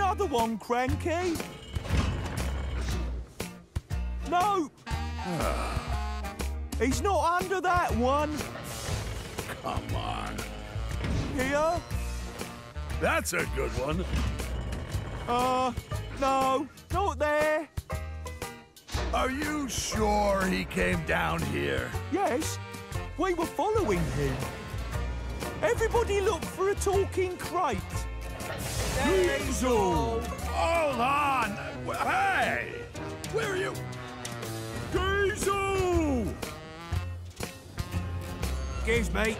another one, Cranky. No. He's not under that one. Come on. Here? That's a good one. Uh, no, not there. Are you sure he came down here? Yes, we were following him. Everybody look for a talking crate. Diesel! Hold on! Hey! Where are you? Diesel! Excuse me.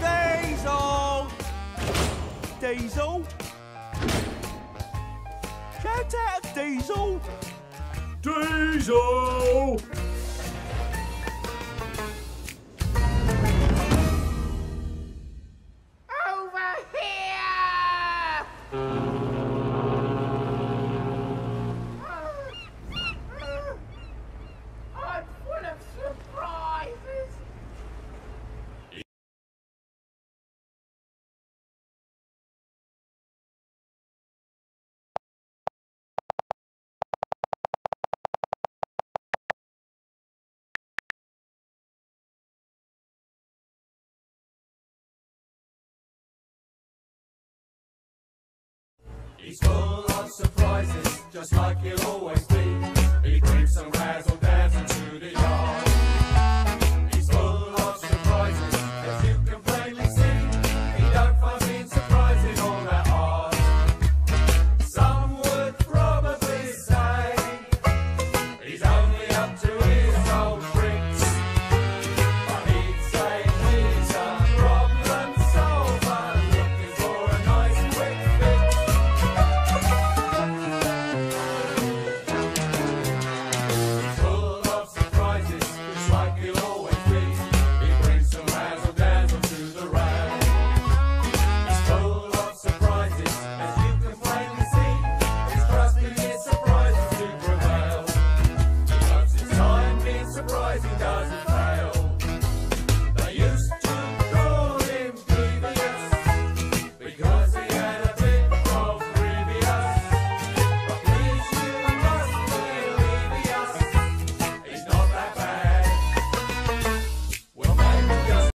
Diesel! Diesel? Shout out, Diesel! Diesel! He's full of surprises, just like he'll always be. He brings some razzle dazzle to the yard. He's full of surprises, as you can plainly see. He don't find being surprising all that hard. Some would probably say he's only up to it.